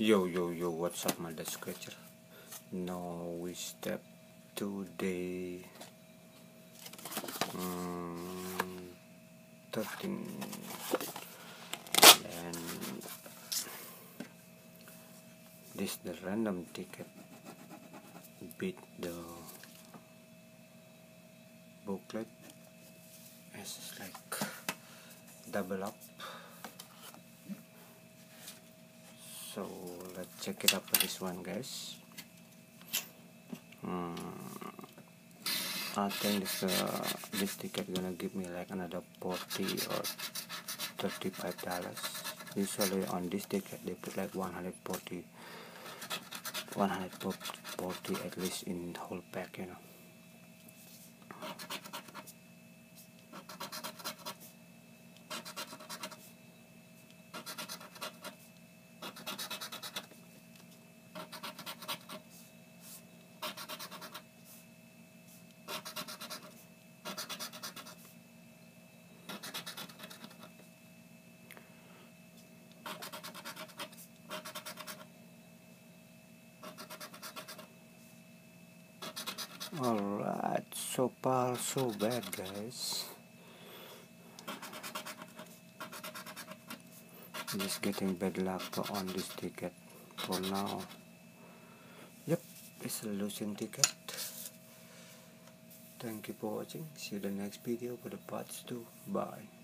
Yo yo yo what's up my scratcher? Now we step today um, 13 and this the random ticket beat the booklet. It's like double up so let's check it up for this one guys. Hmm, I think this uh, this ticket gonna give me like another 40 or 35 dollars. Usually on this ticket they put like 140 140 at least in the whole pack you know Alright, so far so bad guys. Just getting bad luck on this ticket for now. Yep, it's a losing ticket. Thank you for watching. See you the next video for the parts 2. Bye.